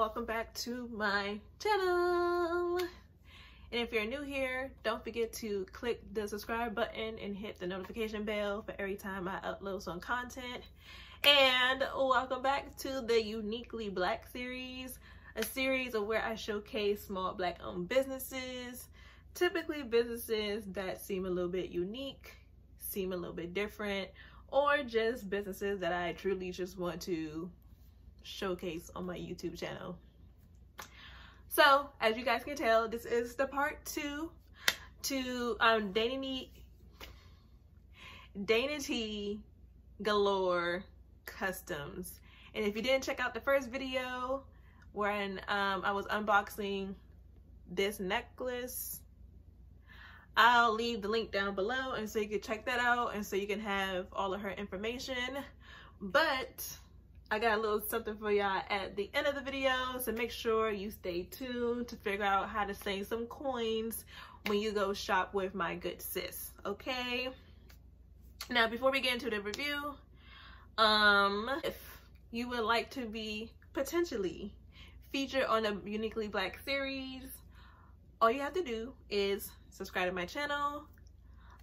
Welcome back to my channel. And if you're new here, don't forget to click the subscribe button and hit the notification bell for every time I upload some content. And welcome back to the Uniquely Black series, a series of where I showcase small black owned businesses, typically businesses that seem a little bit unique, seem a little bit different, or just businesses that I truly just want to showcase on my YouTube channel. So, as you guys can tell, this is the part two to um, Dainty, Dainty Galore Customs. And if you didn't check out the first video when um, I was unboxing this necklace, I'll leave the link down below and so you can check that out and so you can have all of her information. But I got a little something for y'all at the end of the video, so make sure you stay tuned to figure out how to save some coins when you go shop with my good sis, okay? Now, before we get into the review, um, if you would like to be potentially featured on a Uniquely Black series, all you have to do is subscribe to my channel,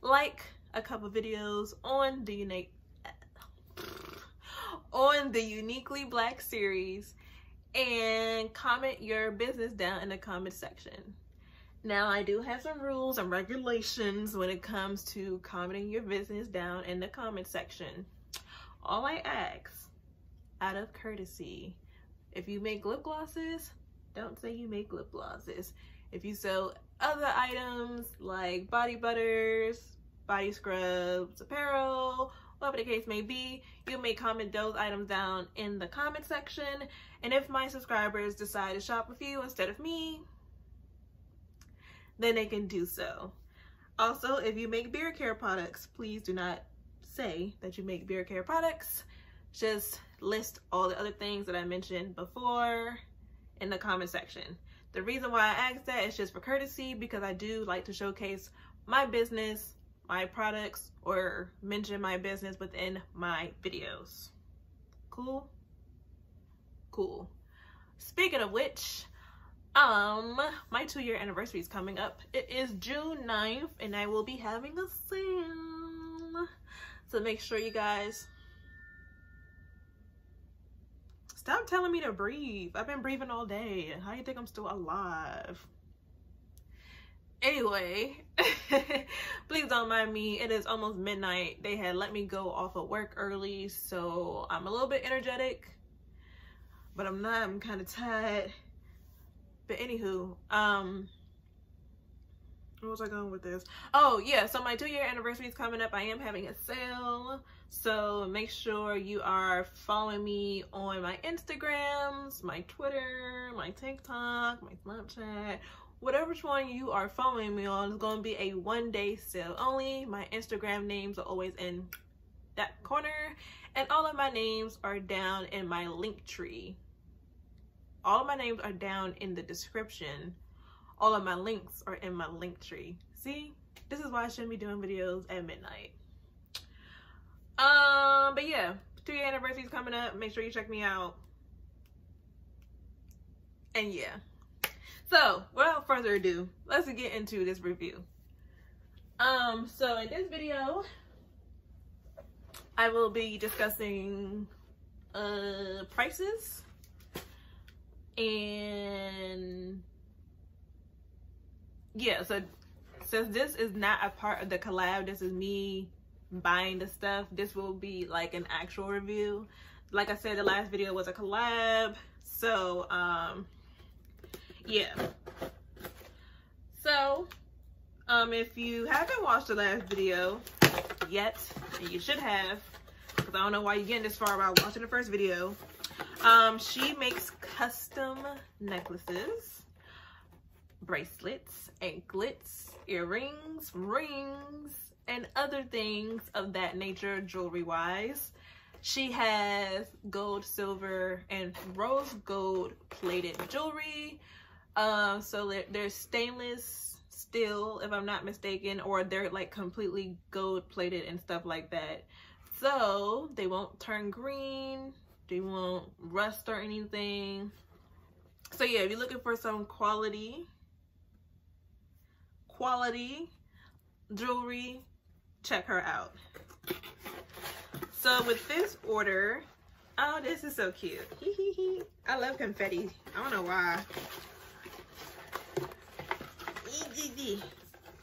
like a couple videos on the Unique on the Uniquely Black series and comment your business down in the comment section. Now, I do have some rules and regulations when it comes to commenting your business down in the comment section. All I ask, out of courtesy, if you make lip glosses, don't say you make lip glosses. If you sell other items like body butters, body scrubs, apparel, whatever the case may be, you may comment those items down in the comment section. And if my subscribers decide to shop with you instead of me, then they can do so. Also, if you make beard care products, please do not say that you make beard care products. Just list all the other things that I mentioned before in the comment section. The reason why I ask that is just for courtesy because I do like to showcase my business my products or mention my business within my videos. Cool? Cool. Speaking of which, um, my two year anniversary is coming up. It is June 9th and I will be having a sale. So make sure you guys stop telling me to breathe. I've been breathing all day. How do you think I'm still alive? Anyway please don't mind me it is almost midnight they had let me go off of work early so i'm a little bit energetic but i'm not i'm kind of tired but anywho um where was I going with this? Oh yeah, so my two year anniversary is coming up. I am having a sale. So make sure you are following me on my Instagrams, my Twitter, my TikTok, my Snapchat, whatever one you are following me on is going to be a one day sale only. My Instagram names are always in that corner and all of my names are down in my link tree. All of my names are down in the description. All of my links are in my link tree. See, this is why I shouldn't be doing videos at midnight. Um, but yeah, two is coming up. Make sure you check me out. And yeah. So, without further ado, let's get into this review. Um, so in this video, I will be discussing uh prices and yeah, so since this is not a part of the collab, this is me buying the stuff. This will be like an actual review. Like I said, the last video was a collab. So, um, yeah. So, um, if you haven't watched the last video yet, you should have, because I don't know why you're getting this far about watching the first video. Um, she makes custom necklaces, bracelets, anklets, earrings, rings, and other things of that nature jewelry-wise. She has gold, silver, and rose gold plated jewelry, um, so they're, they're stainless steel, if I'm not mistaken, or they're like completely gold plated and stuff like that. So they won't turn green They won't rust or anything. So yeah, if you're looking for some quality, quality jewelry, check her out. So with this order, oh, this is so cute. I love confetti. I don't know why.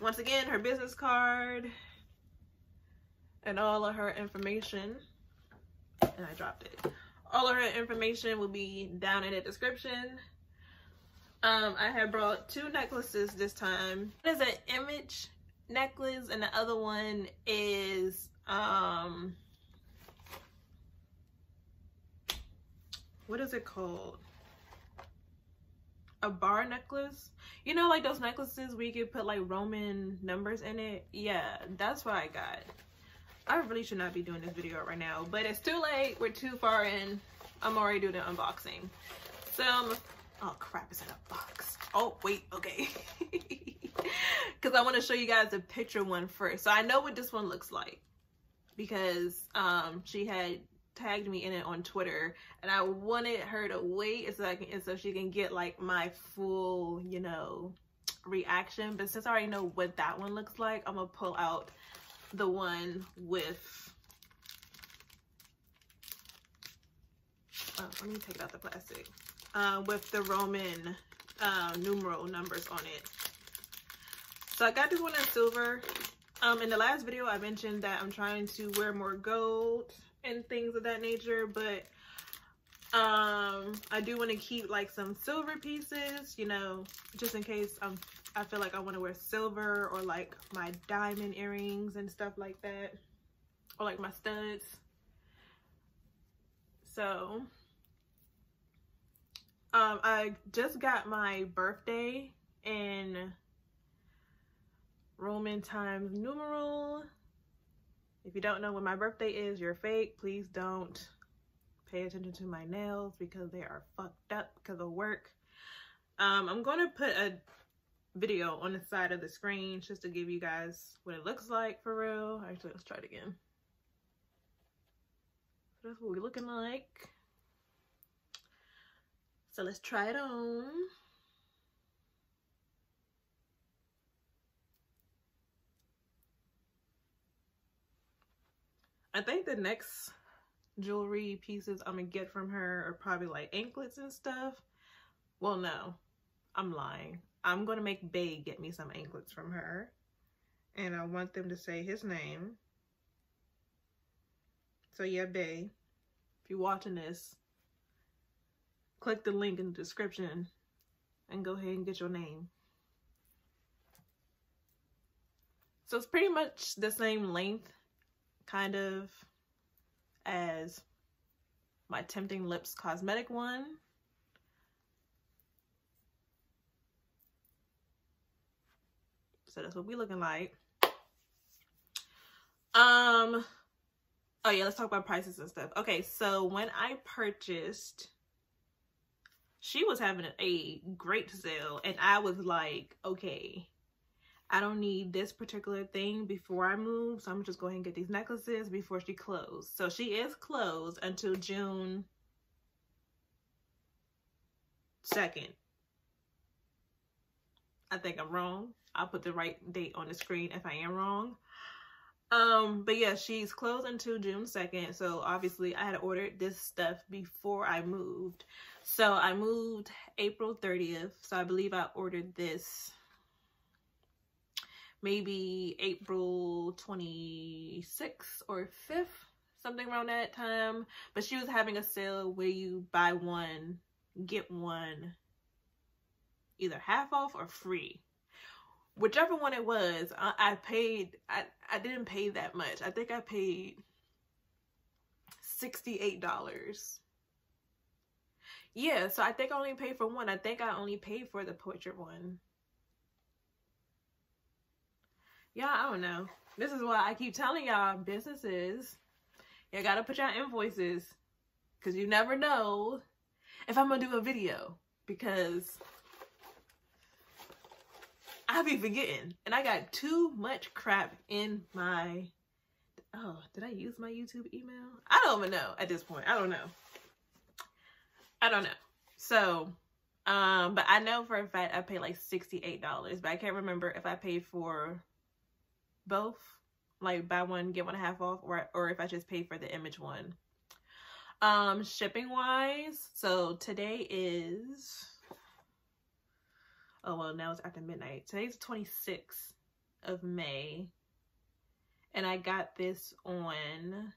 Once again, her business card and all of her information. And I dropped it. All of her information will be down in the description. Um, I have brought two necklaces this time. There's an image necklace and the other one is um what is it called? A bar necklace. You know like those necklaces where you could put like Roman numbers in it? Yeah, that's what I got. I really should not be doing this video right now, but it's too late. We're too far in. I'm already doing the unboxing. So, oh crap, it's in a box. Oh, wait, okay. Because I want to show you guys a picture one first. So I know what this one looks like because um, she had tagged me in it on Twitter and I wanted her to wait so I can so she can get like my full, you know, reaction. But since I already know what that one looks like, I'm gonna pull out the one with oh, let me take it out the plastic uh, with the Roman uh, numeral numbers on it. So I got this one in silver. Um, in the last video, I mentioned that I'm trying to wear more gold and things of that nature, but um, I do want to keep like some silver pieces, you know, just in case I'm I feel like I want to wear silver or like my diamond earrings and stuff like that. Or like my studs. So, um, I just got my birthday in Roman times numeral. If you don't know when my birthday is, you're fake. Please don't pay attention to my nails because they are fucked up because of work. Um, I'm going to put a video on the side of the screen just to give you guys what it looks like for real. Actually, let's try it again. So that's what we're looking like. So let's try it on. I think the next jewelry pieces I'm gonna get from her are probably like anklets and stuff. Well, no, I'm lying. I'm to make Bay get me some anklets from her. And I want them to say his name. So yeah, Bay, if you're watching this, click the link in the description and go ahead and get your name. So it's pretty much the same length, kind of, as my Tempting Lips cosmetic one. So that's what we looking like. Um, oh yeah, let's talk about prices and stuff. Okay, so when I purchased, she was having a great sale and I was like, okay, I don't need this particular thing before I move. So I'm just going to get these necklaces before she closed. So she is closed until June 2nd. I think I'm wrong. I'll put the right date on the screen if I am wrong. Um, but yeah, she's closed until June 2nd. So obviously I had ordered this stuff before I moved. So I moved April 30th. So I believe I ordered this maybe April 26th or 5th, something around that time. But she was having a sale where you buy one, get one either half off or free whichever one it was, I, I paid, I, I didn't pay that much. I think I paid $68. Yeah, so I think I only paid for one. I think I only paid for the portrait one. Yeah, I don't know. This is why I keep telling y'all businesses, y'all gotta put your invoices because you never know if I'm gonna do a video because I be forgetting. And I got too much crap in my, oh, did I use my YouTube email? I don't even know at this point. I don't know. I don't know. So, um, but I know for a fact I paid like $68, but I can't remember if I paid for both, like buy one, get one half off, or, or if I just pay for the image one. Um, shipping wise, so today is, oh, well, now it's after midnight. Today's 26th of May, and I got this on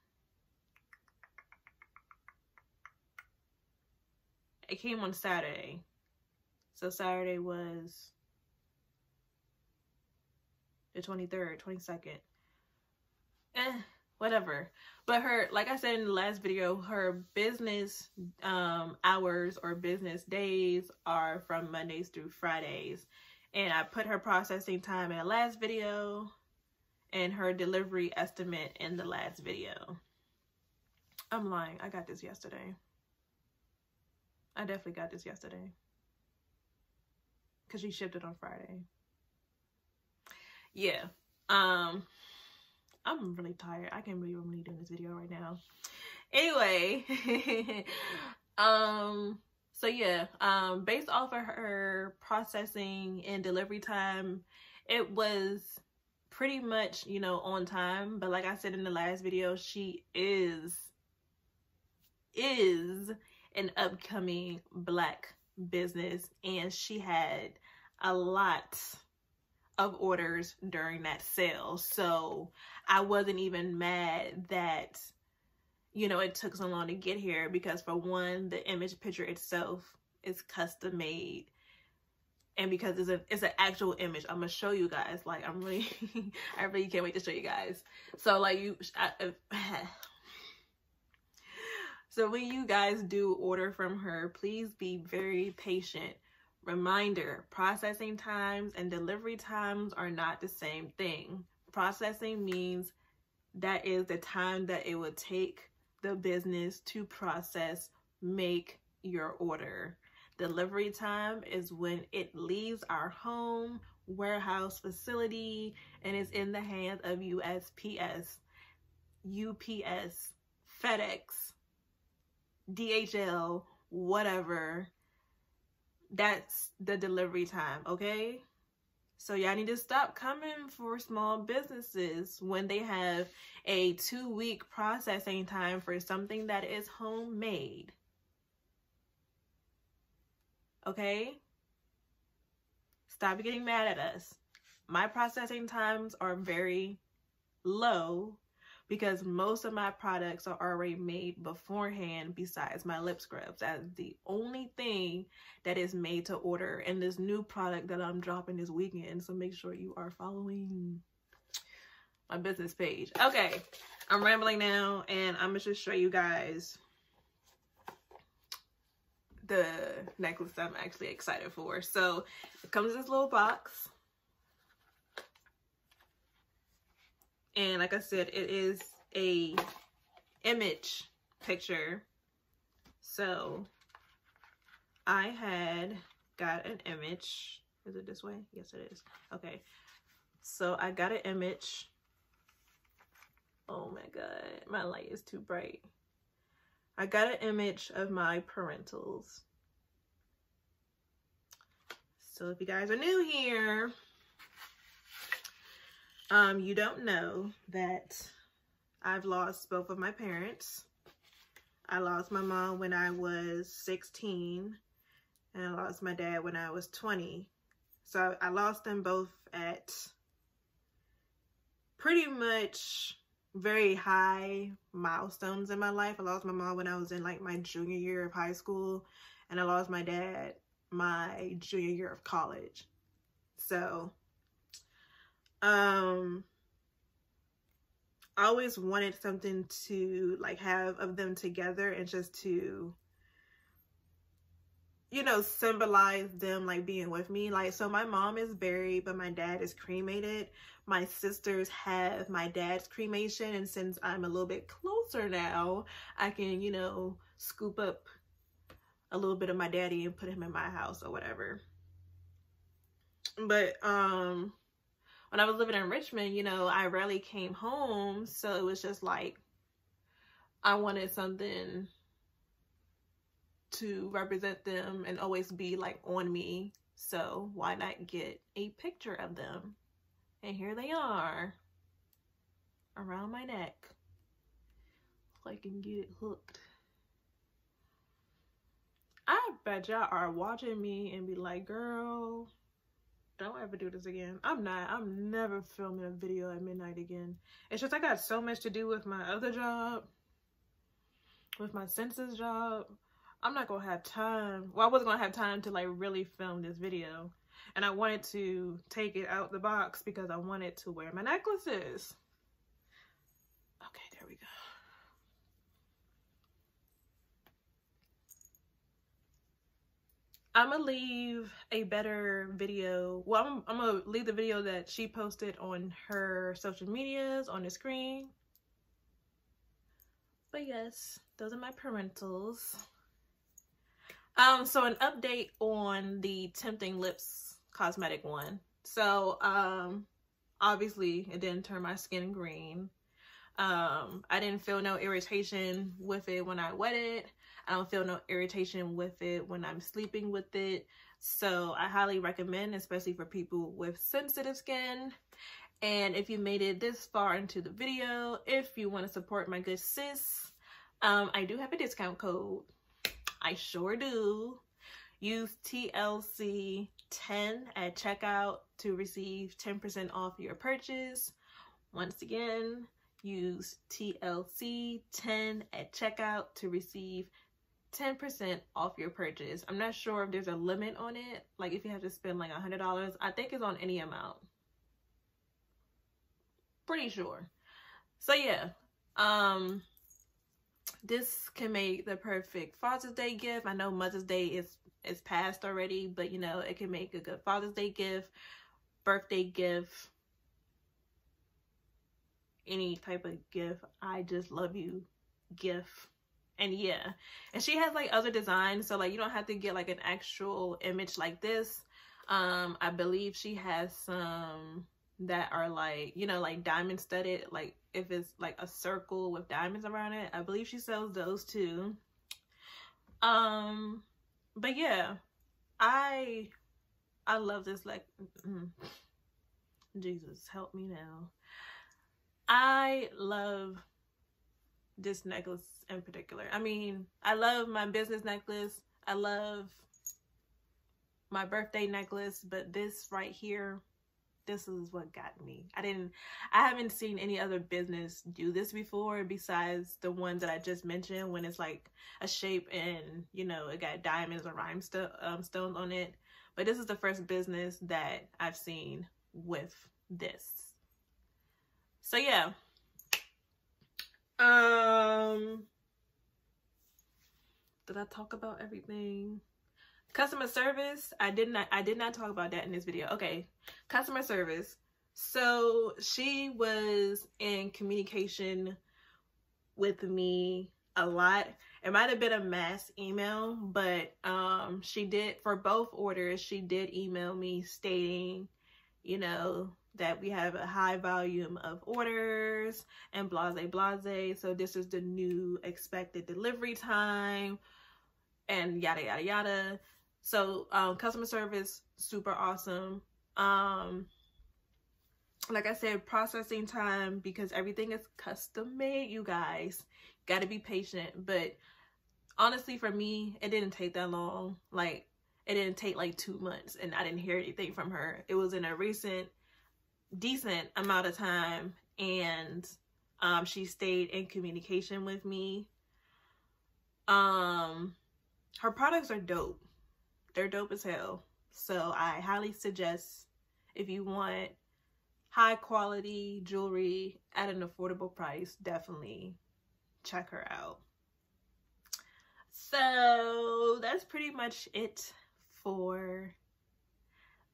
it came on Saturday. So Saturday was the 23rd, 22nd. Eh, whatever. But her, like I said in the last video, her business um, hours or business days are from Mondays through Fridays. And I put her processing time in the last video and her delivery estimate in the last video. I'm lying. I got this yesterday. I definitely got this yesterday. Because she shipped it on Friday. Yeah. Um, I'm really tired. I can't believe I'm really doing this video right now. Anyway. um, so yeah, um, based off of her processing and delivery time, it was pretty much, you know, on time. But like I said in the last video, she is, is an upcoming black business and she had a lot of orders during that sale. So I wasn't even mad that, you know, it took so long to get here because for one, the image picture itself is custom made. And because it's a it's an actual image, I'm gonna show you guys. Like I'm really, I really can't wait to show you guys. So like you, I, So when you guys do order from her, please be very patient. Reminder, processing times and delivery times are not the same thing. Processing means that is the time that it would take the business to process, make your order. Delivery time is when it leaves our home, warehouse, facility, and is in the hands of USPS, UPS, FedEx, DHL, whatever. That's the delivery time, okay? So y'all need to stop coming for small businesses when they have a two week processing time for something that is homemade. Okay? Stop getting mad at us. My processing times are very low because most of my products are already made beforehand besides my lip scrubs. That's the only thing that is made to order and this new product that I'm dropping this weekend. So make sure you are following my business page. Okay, I'm rambling now and I'm gonna just show you guys the necklace I'm actually excited for. So it comes in this little box. And like I said it is a image picture. So I had got an image. Is it this way? Yes it is. Okay. So I got an image. Oh my god. My light is too bright. I got an image of my parentals. So if you guys are new here um, you don't know that I've lost both of my parents. I lost my mom when I was 16 and I lost my dad when I was 20. So I lost them both at pretty much very high milestones in my life. I lost my mom when I was in like my junior year of high school and I lost my dad my junior year of college. So um I always wanted something to like have of them together and just to you know symbolize them like being with me. Like so my mom is buried but my dad is cremated. My sisters have my dad's cremation and since i'm a little bit closer now i can you know scoop up a little bit of my daddy and put him in my house or whatever. But um when I was living in Richmond, you know, I rarely came home. So it was just like, I wanted something to represent them and always be like on me. So why not get a picture of them? And here they are around my neck. So I can get it hooked. I bet y'all are watching me and be like, girl, don't ever do this again. I'm not. I'm never filming a video at midnight again. It's just I got so much to do with my other job, with my census job. I'm not gonna have time. Well, I wasn't gonna have time to like really film this video. And I wanted to take it out the box because I wanted to wear my necklaces. Okay, there we go. I'm gonna leave a better video. Well, I'm, I'm gonna leave the video that she posted on her social medias on the screen. But yes, those are my parentals. Um, so an update on the Tempting Lips cosmetic one. So, um, obviously it didn't turn my skin green. Um, I didn't feel no irritation with it when I wet it. I don't feel no irritation with it when I'm sleeping with it. So I highly recommend, especially for people with sensitive skin. And if you made it this far into the video, if you want to support my good sis, um, I do have a discount code. I sure do. Use TLC10 at checkout to receive 10% off your purchase. Once again, use TLC10 at checkout to receive 10% off your purchase. I'm not sure if there's a limit on it. Like if you have to spend like a $100, I think it's on any amount. Pretty sure. So yeah, um, this can make the perfect Father's Day gift. I know Mother's Day is is past already, but you know, it can make a good Father's Day gift, birthday gift, any type of gift. I just love you gift and yeah. And she has like other designs so like you don't have to get like an actual image like this. Um i believe she has some that are like you know like diamond studded like if it's like a circle with diamonds around it. I believe she sells those too. Um but yeah i i love this like mm, jesus help me now. I love this necklace in particular. I mean, I love my business necklace. I love my birthday necklace, but this right here, this is what got me. I didn't, I haven't seen any other business do this before besides the ones that I just mentioned when it's like a shape and, you know, it got diamonds or rhinestones um, stones on it. But this is the first business that I've seen with this. So yeah, um, did I talk about everything? Customer service. I did not. I did not talk about that in this video. Okay, customer service. So she was in communication with me a lot. It might have been a mass email, but um, she did for both orders. She did email me stating, you know, that we have a high volume of orders and blase blase. So this is the new expected delivery time and yada yada yada. So um, customer service, super awesome. Um, like I said, processing time because everything is custom made, you guys. Got to be patient. But honestly, for me, it didn't take that long. Like, it didn't take like two months and I didn't hear anything from her. It was in a recent decent amount of time and um, she stayed in communication with me. Um, her products are dope. They're dope as hell. So I highly suggest if you want high quality jewelry at an affordable price, definitely check her out. So that's pretty much it for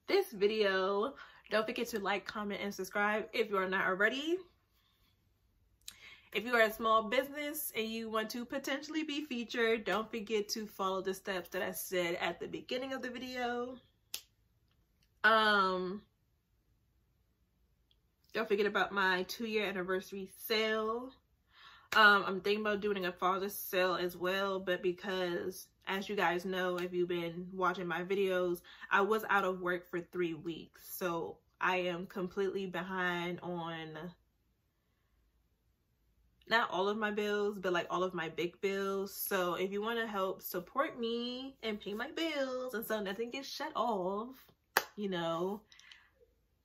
this video. Don't forget to like, comment, and subscribe if you are not already. If you are a small business and you want to potentially be featured, don't forget to follow the steps that I said at the beginning of the video. Um, don't forget about my two year anniversary sale. Um, I'm thinking about doing a Father's sale as well, but because as you guys know, if you've been watching my videos, I was out of work for three weeks. So I am completely behind on not all of my bills, but like all of my big bills. So if you want to help support me and pay my bills and so nothing gets shut off, you know,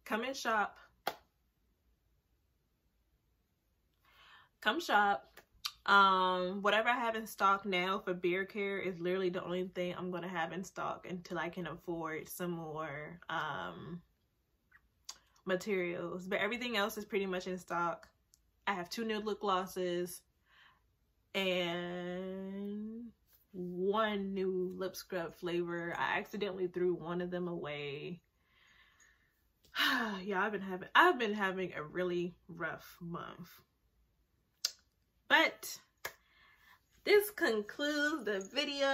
come and shop. Come shop. Um, whatever I have in stock now for beard care is literally the only thing I'm going to have in stock until I can afford some more um, materials. But everything else is pretty much in stock. I have two new lip glosses and one new lip scrub flavor. I accidentally threw one of them away. yeah, I've been having I've been having a really rough month. But this concludes the video.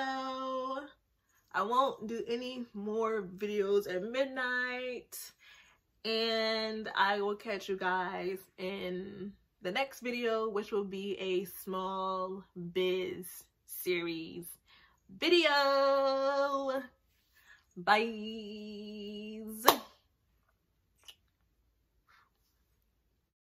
I won't do any more videos at midnight. And I will catch you guys in the next video, which will be a small biz series video. Bye.